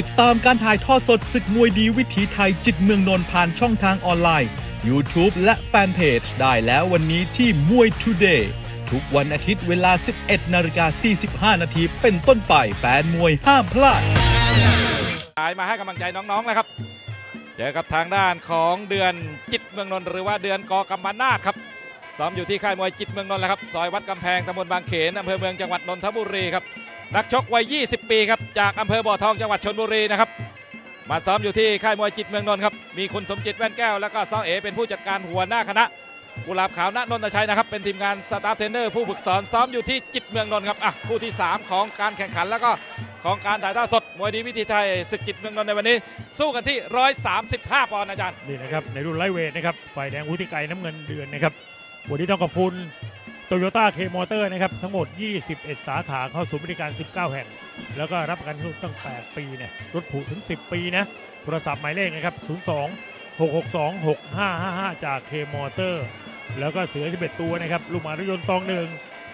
ติดตามการถ่ายทอดสดศึกมวยดีวิถีไทยจิตเมืองนนท์ผ่านช่องทางออนไลน์ YouTube และแฟนเพจได้แล้ววันนี้ที่มวย Today ทุกวันอาทิตย์เวลา 11นาฬิกา45 นาทีเป็นต้นไปแฟนมวยห้ามพลาดสายมาให้กำลังใจน้องๆนะครับเจอกับทางด้านของเดือนจิตเมืองนนท์หรือว่าเดือนกอกำมนาศครับซ้อมอยู่ที่ค่ายมวยจิตเมืองนนท์แหละครับซอยวัดกำแพงตำบลบางเขนอำเภอเมืองจังหวัดนนทบุรีครับ นักชกวัย 20 ปีครับจากอำเภอบ่อทองจังหวัดชลบุรีนะครับมาซ้อมอยู่ที่ค่ายมวยจิตรเมืองนนท์ครับมีคุณสมจิตแว่นแก้วแล้วก็ซ้อเอเป็นผู้จัดการหัวหน้าคณะกุหลาบขาวณนนทชัยนะครับเป็นทีมงานสตาฟเทรนเนอร์ผู้ฝึกสอนซ้อมอยู่ที่จิตรเมืองนนท์ครับอะคู่ที่ 3 ของการแข่งขันแล้วก็ของการถ่ายทอดสดมวยดีวิถีไทยศึกจิตรเมืองนนท์ในวันนี้ สู้กันที่ 135 ปอนด์อาจารย์นี่นะครับในรุ่นไลท์เวทนะครับฝ่ายแดงวุฒิไกรน้ำเงินเดือนนะครับวันนี้ต้องขอบคุณ โตโยต้าเคมอเตอร์นะครับทั้งหมด 21 สาขาเข้าสู่บริการ 19 แห่ง แล้วก็รับประกันตั้ง 8 ปีเนี่ยรถผูถึง 10 ปีนะโทรศัพท์หมายเลขนะครับ 02 662 6555 จากเคมอเตอร์แล้วก็เสือ 11 ตัวนะครับลูกหมารถยนต์ตองหนึ่ง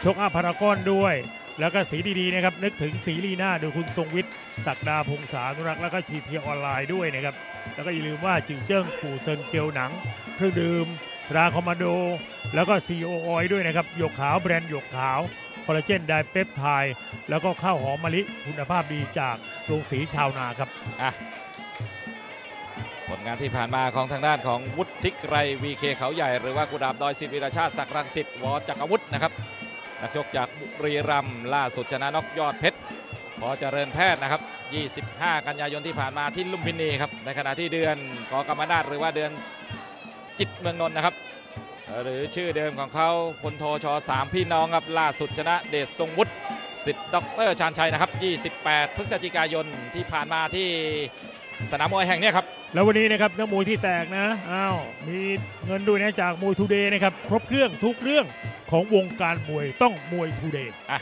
ชกอาพารากอนด้วย แล้วก็สีดีๆนะครับนึกถึงสีลีน่าโดยคุณทรงวิทย์ศักดาพงษานุรักษ์แล้วก็ชีเพียออนไลน์ด้วยนะครับแล้วก็อย่าลืมว่าจิงเจิ้งปู่เซินเคียวหนังเครื่องดื่ม ราคอมมานโด แล้วก็ซีโอออยด้วยนะครับหยกขาวแบรนด์หยกขาวคอลลาเจนไดเปปไทด์แล้วก็ข้าวหอมมะลิคุณภาพดีจากโรงสีชาวนาครับอะผลงานที่ผ่านมาของทางด้านของวุฒิไกรวีเคเขาใหญ่ หรือว่ากุดาบดอยสิทธิวิรชาติศักรังสิตวอจักรวุฒินะครับนักชกจากบุรีรัมย์ล่าสุดชนะนอกยอดเพชรพอเจริญแพทย์นะครับ 25 กันยายนที่ผ่านมาที่ลุมพินีครับในขณะที่เดือนกอกรรมนาศหรือว่าเดือน จิตเมืองนนท์นะครับ หรือชื่อเดิมของเขาพลโทชสามพี่น้องครับล่าสุดชนะเดชทรงวุฒิสิทธิ์ดรชาญชัยนะครับ 28 พฤศจิกายนที่ผ่านมาที่สนามมวยแห่งเนี้ยครับ แล้ววันนี้นะครับนักมวยที่แตกนะ อ้าว มีเงินด้วยนะจากมวยทูเดย์นะครับ ครบเครื่องทุกเรื่องของวงการมวยต้องมวยทูเดย์อะ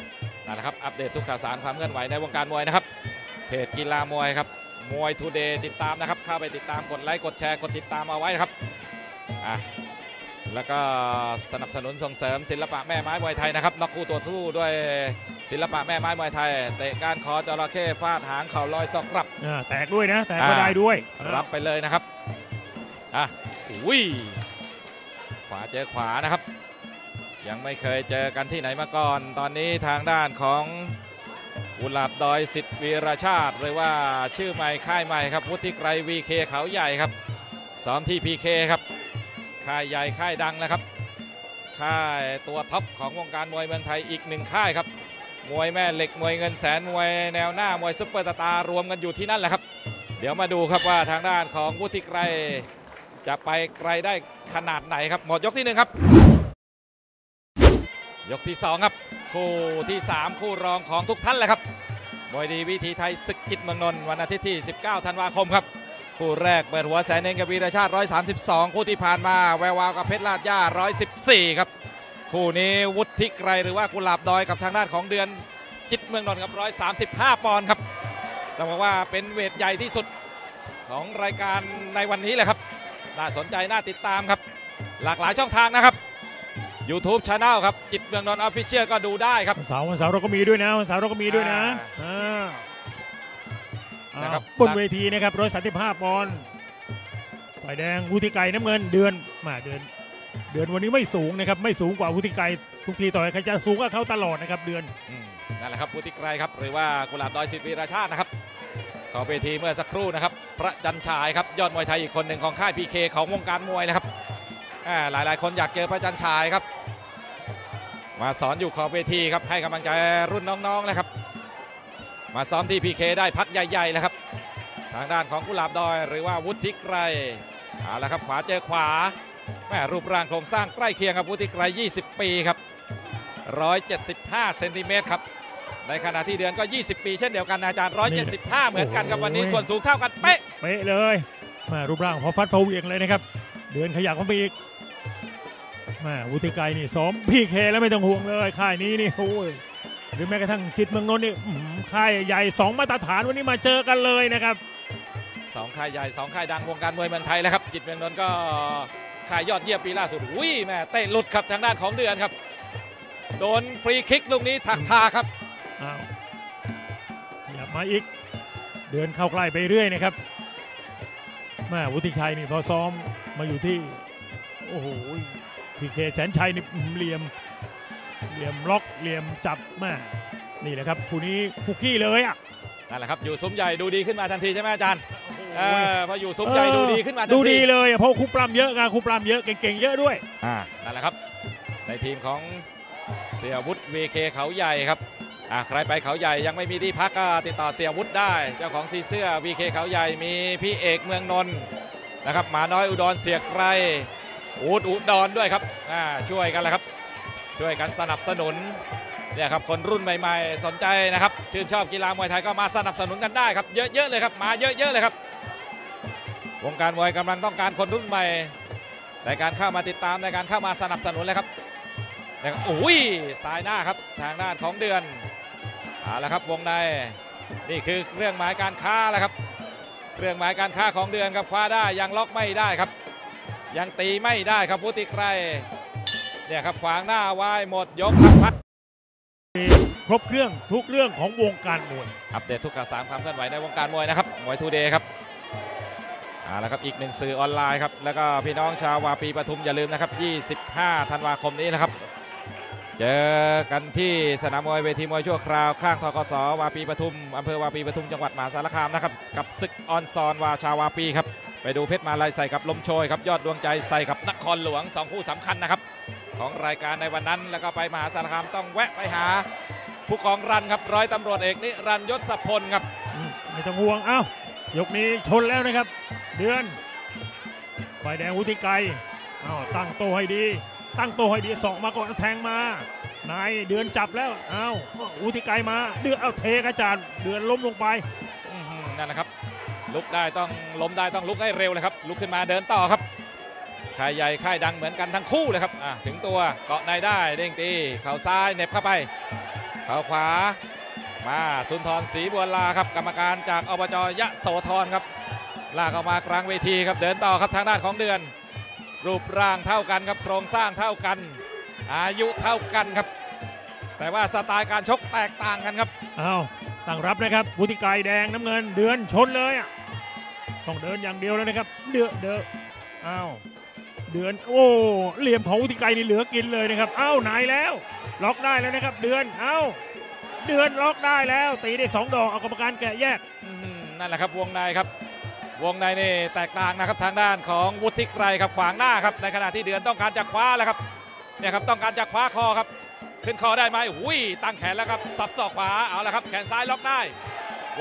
นั่นแหละครับ อัปเดตทุกข่าวสารความเคลื่อนไหวในวงการมวยนะครับ เพจกีฬามวยครับ มวยทูเดย์ติดตามนะครับ เข้าไปติดตามกดไลค์ กดแชร์ กดติดตามเอาไว้นะครับ อะแล้วก็สนับสนุนส่งเสริมศิลปะแม่ไม้มวยไทยนะครับนักคู่ตัวสู้ด้วยศิลปะแม่ไม้มวยไทยเตะก้านคอจระเข้ฟาดหางเข่าลอยศอกกลับอ่าแตกด้วยนะ แตกก็ได้ด้วยรับไปเลยนะครับอะอุ้ยขวาเจอขวานะครับ ยังไม่เคยเจอกันที่ไหนมาก่อน ตอนนี้ทางด้านของกุหลาบดอยสิทธิ์วีรชาติหรือว่าชื่อใหม่ค่ายใหม่ครับวุฒิไกรวีเคเขาใหญ่ครับซ้อมที่พีเคครับ ค่ายใหญ่ค่ายดังนะครับ ค่ายตัวท็อปของวงการมวยเมืองไทยอีกหนึ่งค่ายครับ มวยแม่เหล็กมวยเงินแสนมวยแนวหน้ามวยซุปเปอร์สตาร์รวมกันอยู่ที่นั่นแหละครับ เดี๋ยวมาดูครับว่าทางด้านของวุฒิไกรจะไปไกลได้ขนาดไหนครับหมดยกที่หนึ่งครับ ยกที่สองครับ คู่ที่3คู่รองของทุกท่านแหละครับมวยดีวิธีไทยศึกจิตเมืองนนท์วันอาทิตย์ที่ 19 ธันวาคมครับ คู่แรกเปิดหัวแสนเองกับวีรชาติ 132 คู่ที่ผ่านมา แวววาวกับเพชรลาดย่า 114 ครับ คู่นี้วุฒิไกรหรือว่ากุหลาบดอยกับทางด้านของเดือนจิตเมืองนนท์ครับ 135 ปอนด์ครับต้องบอกว่าเป็นเวทใหญ่ที่สุดของรายการในวันนี้แหละครับ น่าสนใจน่าติดตามครับ หลากหลายช่องทางนะครับ YouTube Channel ครับจิตเมืองนนท์ออฟฟิเชียลก็ดูได้ครับวันเสาร์วันเสาร์เราก็มีด้วยนะวันเสาร์เราก็มีด้วยนะอ่า นะครับบนเวทีนะครับร้อยสามสิบห้าปอนด์ฝ่ายแดงวุฒิไกรน้ำเงินเดือนมาเดือน เดือนวันนี้ไม่สูงนะครับไม่สูงกว่าวุฒิไกรทุกทีต่อยใครจะสูงกว่าเขาตลอดนะครับเดือนอืมนั่นแหละครับวุฒิไกรครับหรือว่ากุหลาบดอยสิทธิวีรชาตินะครับเข้าเวทีเมื่อสักครู่นะครับพระจันชายครับยอดมวยไทยอีกคนหนึ่งของค่ายพีเคของวงการมวยนะครับอ่าหลายๆคนอยากเจอพระจันชายครับ มาสอนอยู่ขอบเวทีครับให้กำลังใจรุ่นน้องๆนะครับ มาซ้อมที่พีเคได้พักใหญ่ๆแล้วครับ ทางด้านของกุหลาบดอย หรือว่าวุฒิไกรเอาละครับขวาเจอขวาแม่รูปร่างโครงสร้างใกล้เคียงกับวุฒิไกร 20 ปีครับ 175 เซนติเมตรครับในขณะที่เดือนก็ 20 ปีเช่นเดียวกันอาจารย์ 175 เหมือนกันครับวันนี้โอ้โหส่วนสูงเท่ากันเป๊ะเป๊ะเลยแมารูปร่างพอฟัดพอเหวียงเลยนะครับ เดือนขยับเข้าไปอีกแมาวุฒิไกรนี่ซ้อมพี่เคแล้วไม่ต้องห่วงเลยค่ายนี้นี่โอ้ยห รือแม้กระทั่งจิตเมืองนนท์นี่อื้อหือค่ายใหญ่สองมาตรฐานวันนี้มาเจอกันเลยนะครับสองค่ายใหญ่สองค่ายดังวงการมวยเมืองไทยแล้วครับจิตเมืองนนท์ก็ค่ายยอดเยี่ยมปีล่าสุดอุ้ยแม่เตะหลุดครับทางด้านของเดือนครับ โดนฟรีคิกลูกนี้ถักทาครับอ้าวขยับมาอีกเดินเข้าใกล้ไปเรื่อยนะครับแม่วุฒิชัยนี่พอซ้อมมาอยู่ที่โอ้โหพีเคแสนชัยนี่เหลี่ยม เหลี่ยมล็อกเหลี่ยมจับแม่นี่แหละครับคู่นี้คู่ขี้เลยอะนั่นแหละครับอยู่ซุ้มใหญ่ดูดีขึ้นมาทันทีใช่ไหมอาจารย์เอโอ้ยอพออยู่ซุ้มใหญ่ดูดีขึ้นมาทันทีดูดีเลยอะเพราะคู่ปล้ำเยอะไงคู่ปล้ำเยอะเก่งๆเยอะด้วยอ่านั่นแหละครับ ในทีมของเสียวุฒิ VK เขาใหญ่ครับอ่าใครไปเขาใหญ่ยังไม่มีที่พักก็ติดต่อเสียวุฒิได้ เจ้าของสีเสื้อ VK เขาใหญ่มีพี่เอกเมืองนนท์นะครับหมาน้อยอุดรเสียใครอูดอุดรด้วยครับอ่าช่วยกันแหละครับ ช่วยกันสนับสนุนเนี่ยครับคนรุ่นใหม่ๆ สนใจนะครับ ชื่นชอบกีฬามวยไทยก็มาสนับสนุนกันได้ครับ เยอะๆเลยครับ มาเยอะๆเลยครับ วงการมวยกำลังต้องการคนรุ่นใหม่ ในการเข้ามาติดตามในการเข้ามาสนับสนุนเลยครับนะครับโอ้ยสายหน้าครับทางด้านของเดือนเอาละครับวงในนี่คือเรื่องหมายการค้าแล้วครับ เรื่องหมายการค้าของเดือนครับคว้าได้ยังล็อกไม่ได้ครับ ยังตีไม่ได้ครับพุทธิไกร เนี่ยครับขวางหน้าไว้หมดยกครับพักครบเครื่องทุกเรื่องของวงการมวย อัปเดตทุกข่าวสารความเคลื่อนไหวในวงการมวยนะครับมวยทูเดย์ครับเอาละครับอีกหนึ่งสื่อออนไลน์ครับแล้วก็พี่น้องชาววาปีปทุมอย่าลืมนะครับ 25 ธันวาคมนี้นะครับ เจอกันที่สนามมวยเวทีมวยชั่วคราวข้างธกสวาปีปทุมอำเภอวาปีปทุมจังหวัดมหาสารคามนะครับกับศึกออนซอนวาชาวาปีครับไปดูเพชรมาลายใส่กับลมโชยครับยอดดวงใจใส่กับนครหลวงสองคู่สำคัญนะครับ ของรายการในวันนั้น แล้วก็ไปมหาสารคามต้องแวะไปหา ผู้กองรันครับร้อยตำรวจเอกนิรันดร์ยศพลครับอืมไม่ต้องห่วงเอ้ายกนี้ชนแล้วนะครับ เดือนไฟแดงวุฒิไกรเอ้าตั้งโตให้ดี ตั้งโตให้ดีสองมาก่อนแล้วแทงมานายเดือนจับแล้วเอ้าวุฒิไกรมา เดือนเอาเทกระจานเดือนล้มลงไปอื้อหือนั่นนะครับลุกได้ต้องล้มได้ต้องลุกให้เร็วเลยครับ ลุกขึ้นมาเดินต่อครับ ค่ายใหญ่ค่ายดังเหมือนกันทั้งคู่เลยครับถึงตัวเกาะในได้เด้งตีเข่าซ้ายเน็บเข้าไปเข่าขวามาสุนทรศรีบัวลาครับกรรมการจากอบจยะโสธรครับลากออกมากลางเวทีครับเดินต่อครับทางด้านของเดือน รูปร่างเท่ากันครับโครงสร้างเท่ากัน อายุเท่ากันครับ แต่ว่าสไตล์การชกแตกต่างกันครับเอ้าตั้งรับนะครับวุฒิไกรแดงน้ำเงินเดือนชนเลยอะต้องเดินอย่างเดียวแล้วนะครับเดือเดือเอ้า เดือนโอ้เหลี่ยมของวุฒิไกรนี่เหลือกินเลยนะครับเอ้าไหนแล้ว ล็อกได้แล้วนะครับ เดือนเอ้าเดือนล็อกได้แล้วตีได้สองดอกเอากรรมการแกะแยกนั่นแหละครับวงในครับ วงในนี่แตกต่างนะครับทางด้านของวุฒิไกรครับขวางหน้าครับในขณะที่เดือนต้องการจะคว้าแล้วครับเนี่ยครับต้องการจะคว้าคอครับ ขึ้นคอได้ไหมอุ้ยตั้งแขนแล้วครับสับศอกขวาเอาละครับ แขนซ้ายล็อกได้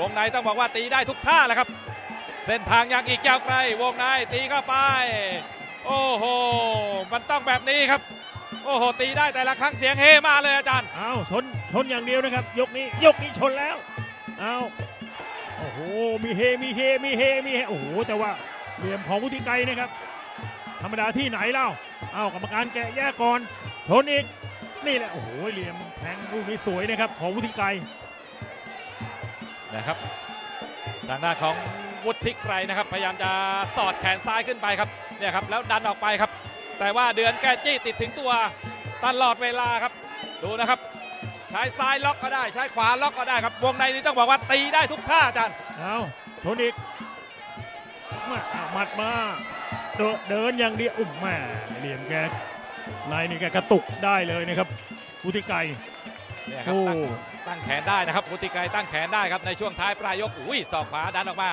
วงในต้องบอกว่าตีได้ทุกท่าแหละครับ เส้นทางยังอีกยาวไกล วงในตีเข้าไป โอ้โห มันต้องแบบนี้ครับ โอ้โห ตีได้แต่ละครั้งเสียงเฮมาเลยอาจารย์ เอาชนชนอย่างเดียวนะครับ ยกนี้ยกนี้ชนแล้ว เอาโอ้โห มีเฮ มีเฮ มีเฮ มีเฮ โอ้โห แต่ว่าเหลี่ยมของวุฒิไกรนะครับ ธรรมดาที่ไหนเล่า เอากรรมการแกะแยกก่อน ชนอีก นี่แหละ โอ้โห เหลี่ยมแทงลูกนี้สวยนะครับ ของวุฒิไกรนะครับ ทางด้านของวุฒิไกรนะครับ พยายามจะสอดแขนซ้ายขึ้นไปครับ เนี่ยครับแล้วดันออกไปครับ แต่ว่าเดือนแกจี้ติดถึงตัวตลอดเวลาครับ ดูนะครับ ใช้ซ้ายล็อกก็ได้ใช้ขวาล็อกก็ได้ครับ วงในนี้ต้องบอกว่าตีได้ทุกท่าอาจารย์เอาชนอีกมาอะหมัดมาเดินเดินอย่างเดียวอุ้มแม่เหลี่ยมแกลายนี่แกกระตุกได้เลยนะครับวุฒิไกรเนี่ยครับโอ้ตั้งตั้งแขนได้นะครับวุฒิไกรตั้งแขนได้ครับในช่วงท้ายปลายยกอุ้ยศอกขวาดันออกมา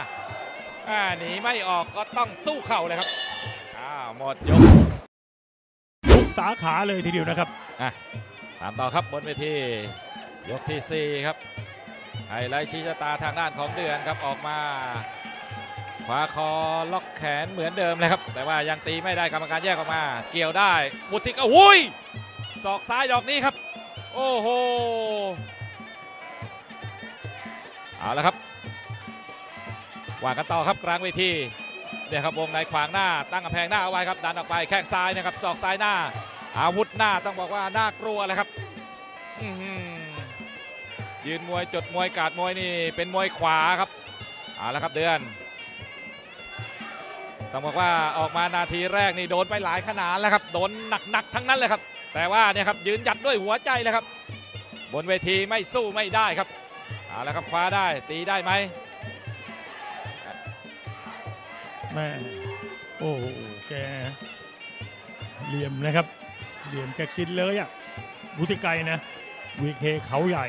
อ่าหนีไม่ออกก็ต้องสู้เข่าเลยครับ อ้าวหมดยกทุกสาขาเลยทีเดียวนะครับอะตามต่อครับบนเวทียกทีสี่ 4 ครับไฮไลท์ชี้ชะตาทางด้านของเดือนครับออกมาขวาคอล็อกแขนเหมือนเดิมเลยครับ แต่ว่ายังตีไม่ได้กรรมการแยกออกมา เกี่ยวได้บุติกโอ้ยศอกซ้ายดอกนี้ครับ โอ้โหเอาละครับว่ากันต่อครับกลางเวที เนี่ยครับวงในขวางหน้าตั้งกำแพงหน้าเอาไว้ครับดันออกไปแข้งซ้ายนะครับศอกซ้ายหน้า อาวุธหน้าต้องบอกว่าน่ากลัวเลยครับยืนมวยจดมวยกาดมวยนี่เป็นมวยขวาครับเอาละครับเดือนต้องบอกว่าออกมานาทีแรกนี่โดนไปหลายขนาดแล้วครับโดนหนักๆทั้งนั้นเลยครับ แต่ว่าเนี่ยครับยืนหยัดด้วยหัวใจเลยครับ บนเวทีไม่สู้ไม่ได้ครับเอาละครับคว้าได้ตีได้ไหม แม่โอ้โหแกเหลี่ยมนะครับ เหลี่ยมแกกินเลยอะวุฒิไกนะวีเคเขาใหญ่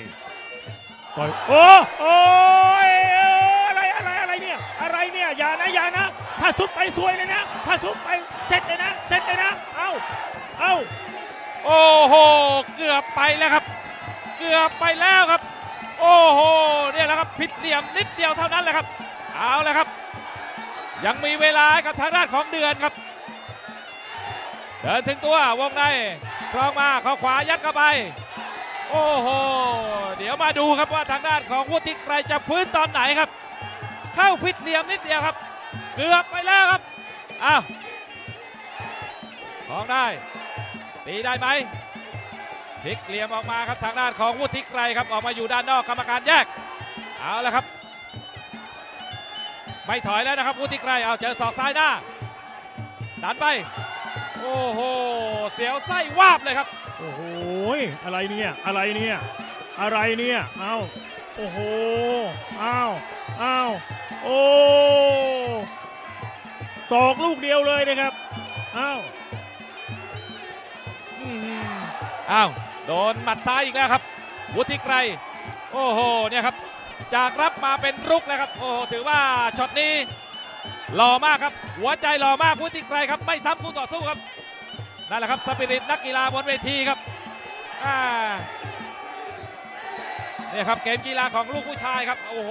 ต่อยโอ้โอ้ยอะไรอะไรอะไรเนี่ยอะไรเนี่ยอย่านะอย่านะ ถ้าซุปไปซวยเลยนะ ถ้าซุปไปเสร็จเลยนะเสร็จเลยนะเอ้าเอ้าโอ้โหเกือบไปแล้วครับ เกือบไปแล้วครับ โอ้โหเนี่ยแหละครับผิดเหลี่ยมนิดเดียวเท่านั้นแหละครับ เอาละครับ ยังมีเวลากับทางด้านของเดือนครับ เดินถึงตัววงในครองมาข้าขวายัดเข้าไป โอ้โห เดี๋ยวมาดูครับว่าทางด้านของวุฒิไกรจะฟื้นตอนไหนครับ เข้าผิดเหลี่ยมนิดเดียวครับ เกือบไปแล้วครับ อ้าวของได้ตีได้ไหมพลิกเหลี่ยมออกมาครับทางด้านของวุฒิไกรครับออกมาอยู่ด้านนอกกรรมการแยก เอาละครับ ไม่ถอยแล้วนะครับวุฒิไกรเอาเจอศอกซ้ายหน้าดันไป โอ้โห เสียวไส้วาบเลยครับ โอ้โห อะไรเนี่ย อะไรเนี่ย อะไรเนี่ย เอาโอ้โห เอาเอาโอ้สอกลูกเดียวเลยนะครับ เอาอื้อหืออ้าว โดนหมัดซ้ายอีกแล้วครับ วุฒิไกร โอ้โห เนี่ยครับ จากรับมาเป็นรุกแล้วครับ โอ้ถือว่าช็อตนี้หล่อมากครับ หัวใจหล่อมากวุฒิไกรครับ ไม่ซ้ำคู่ต่อสู้ครับนั่นแหละครับสปิริตนักกีฬาบนเวทีครับอ่าเนี่ยครับเกมกีฬาของลูกผู้ชายครับ โอ้โห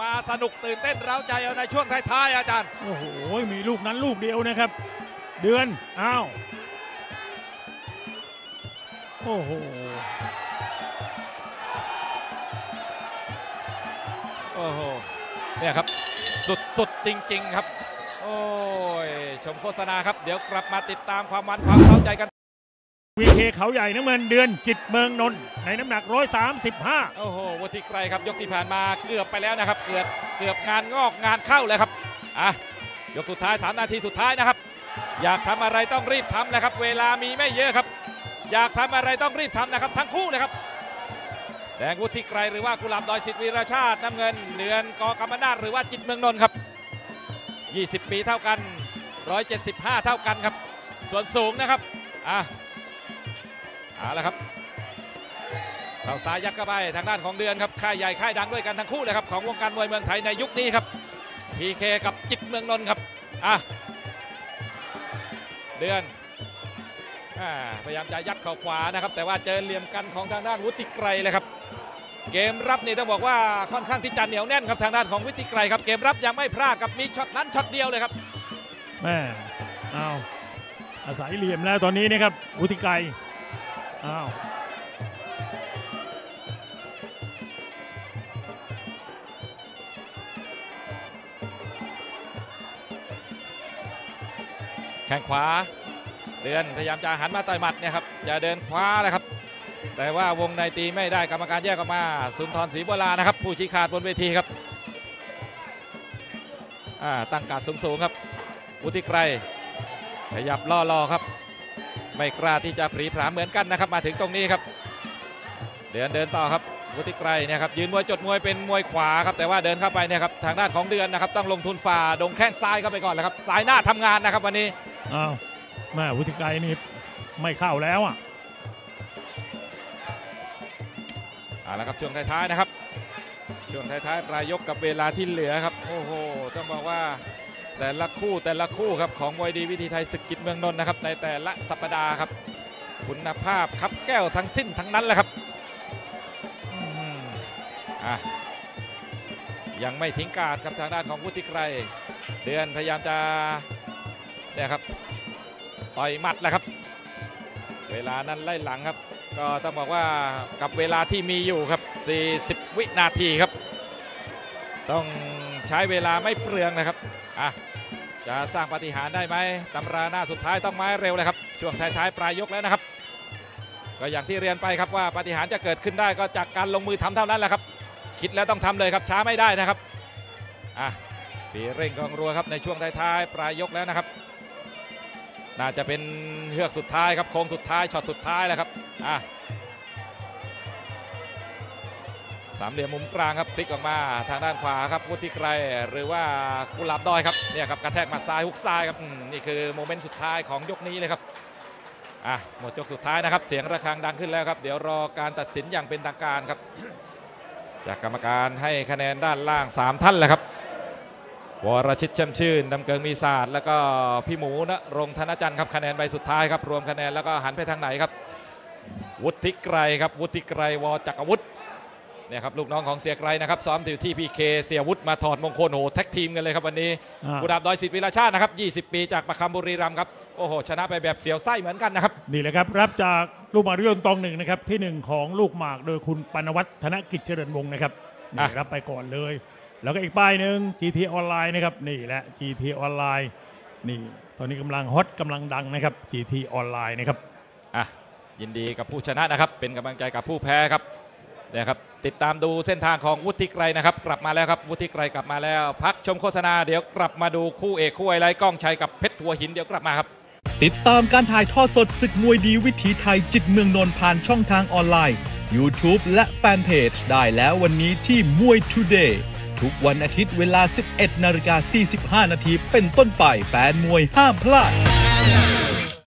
มาสนุกตื่นเต้นเร้าใจเอาในช่วงท้ายๆอาจารย์ โอ้โห มีลูกนั้นลูกเดียวนะครับ เดือน อ้าว โอ้โห อ้โหเนี่ยครับสุดสุดจริง ๆ ครับ โอ้ยชมโฆษณาครับ เดี๋ยวกลับมาติดตามความมันความเข้าใจกันวีเคเขาใหญ่น้ำเงินเดือนจิตเมืองนนท์ในน้ำหนัก 135 โอ้โหวุฒิไกรครับ ยกที่ผ่านมาเกือบไปแล้วนะครับ เกือบเกือบงานงอกงานเข้าเลยครับอะยกสุดท้าย 3 นาทีสุดท้ายนะครับ อยากทำอะไรต้องรีบทำนะครับ เวลามีไม่เยอะครับ อยากทำอะไรต้องรีบทำนะครับ ทั้งคู่เลยครับ แดงวุฒิไกรหรือว่ากุหลาบดอยสิทธิ์วีรชาติน้ำเงินเดือนกอกรรมนาถหรือว่าจิตเมืองนนท์ครับ 20 ปีเท่ากัน 175 เท่ากันครับ ส่วนสูงนะครับอะเอาละครับเข่าซ้ายยัดเข้าไปทางด้านของเดือนครับค่ายใหญ่ค่ายดังด้วยกันทั้งคู่เลยครับของวงการมวยเมืองไทยในยุคนี้ครับพีเคกับจิตเมืองนนท์ครับอะเดือนอ่าพยายามจะยัดเข่าขวานะครับ แต่ว่าเจอเหลี่ยมกันของทางด้านวุฒิไกรเลยครับ เกมรับนี่ต้องบอกว่าค่อนข้างที่จะเหนียวแน่นครับทางด้านของวุฒิไกรครับเกมรับยังไม่พลาดกับมีช็อตนั้นช็อตเดียวเลยครับแม่อ้าวอาศัยเหลี่ยมแล้วตอนนี้นะครับวุฒิไกรอ้าวแข้งขวาเดือนพยายามจะหันมาต่อยหมัดเนี่ยครับอย่าเดินขวาเลยครับ แต่ว่าวงในตีไม่ได้กรรมการแยกออกมา สุนทรศรีโบรานะครับ ผู้ชี้ขาดบนเวทีครับตั้งการดสูงๆครับอุทิไกรขยับล่อรอครับ ไม่กล้าที่จะปรีผลามเหมือนกันนะครับ มาถึงตรงนี้ครับ เดินเดินต่อครับวุฒิไกรเนี่ยครับยืนมวยจดมวยเป็นมวยขวาครับแต่ว่าเดินเข้าไปเนี่ยครับทางด้านของเดือนนะครับต้องลงทุนฝ่าดงแข้งซ้ายเข้าไปก่อนแล้วครับสายหน้าทำงานนะครับวันนี้อ้าวแม่วุฒิไกรนี่ไม่เข้าแล้วอะ เอาละครับช่วงท้ายๆนะครับ ช่วงท้ายๆปลายยกกับเวลาที่เหลือครับ โอ้โห ต้องบอกว่าแต่ละคู่แต่ละคู่ครับของมวยดีวิธีไทยศึกกิจเมืองนนท์นะครับ ในแต่ละสัปดาห์ครับ คุณภาพครับแก้วทั้งสิ้นทั้งนั้นแหละครับอะยังไม่ทิ้งการครับทางด้านของวุฒิไกรเดือนพยายามจะเนี่ยครับต่อยหมัดแหละครับ เวลานั้นไล่หลังครับ ก็ต้องบอกว่ากับเวลาที่มีอยู่ครับ 40 วินาทีครับ ต้องใช้เวลาไม่เปลืองนะครับอะจะสร้างปฏิหารได้ไหมตำราหน้าสุดท้ายต้องไม้เร็วเลยครับ ช่วงท้ายๆปลายยกแล้วนะครับ ก็อย่างที่เรียนไปครับว่าปฏิหารจะเกิดขึ้นได้ก็จากการลงมือทำเท่านั้นแหละครับ คิดแล้วต้องทำเลยครับช้าไม่ได้นะครับอะปีเร่งกองรัวครับในช่วงท้ายๆปลายยกแล้วนะครับ น่าจะเป็นเฮือกสุดท้ายครับโค้งสุดท้ายช็อตสุดท้ายแล้วครับ อะสามเหลี่ยมมุมกลางครับพลิกออกมาทางด้านขวาครับวุฒิไกรหรือว่ากุหลาบดอยครับเนี่ยครับกระแทกหมัดซ้ายฮุกซ้ายครับนี่คือโมเมนต์สุดท้ายของยกนี้เลยครับอะหมดยกสุดท้ายนะครับ เสียงระฆังดังขึ้นแล้วครับ เดี๋ยวรอการตัดสินอย่างเป็นทางการครับ จากกรรมการให้คะแนนด้านล่าง 3 ท่านแหละครับวรชิตแช่มชื่นดำเกิงมีศาสตร์แล้วก็พี่หมูณรงธนจันทร์ครับคะแนนใบสุดท้ายครับรวมคะแนนแล้วก็หันไปทางไหนครับ วุฒิไกรครับวุฒิไกรวจักรวุฒิเนี่ยครับลูกน้องของเสียไกรนะครับซ้อมอยู่ที่พีเคเสียวุฒิมาถอดมงคลโหแท็กทีมกันเลยครับวันนี้อ่ากุดาบดอยสิทธิ์วิลาชาตินะครับ20 ปีจากปะคำบุรีรัมย์ครับโอ้โหชนะไปแบบเสียวไส้เหมือนกันนะครับนี่แหละครับรับจากลูกหมากริยนตองหนึ่งนะครับที่หนึ่งของลูกหมากโดยคุณปานวัฒน์ธนกิจเจริญวงศ์นะครับนี่อะรับไปก่อนเลย แล้วก็อีกป้ายหนึ่ง GT ออนไลน์นะครับนี่แหละ GT ออนไลน์นี่ตอนนี้กำลังฮอตกำลังดังนะครับ GT ออนไลน์นะครับอะ ยินดีกับผู้ชนะนะครับ เป็นกำลังใจกับผู้แพ้ครับเนี่ยครับติดตามดูเส้นทางของวุฒิไกรนะครับ กลับมาแล้วครับวุฒิไกรกลับมาแล้ว พักชมโฆษณาเดี๋ยวกลับมาดูคู่เอกคู่ไอไลก้องชัยกับเพชรหัวหินเดี๋ยวกลับมาครับ ติดตามการถ่ายทอดสดศึกมวยดีวิถีไทยจิตเมืองนนท์ผ่านช่องทางออนไลน์ YouTube และแฟนเพจได้แล้ววันนี้ที่มวย Today ทุกวันอาทิตย์เวลา 11นาฬิกา45นาทีเป็นต้นไปแฟนมวยห้ามพลาด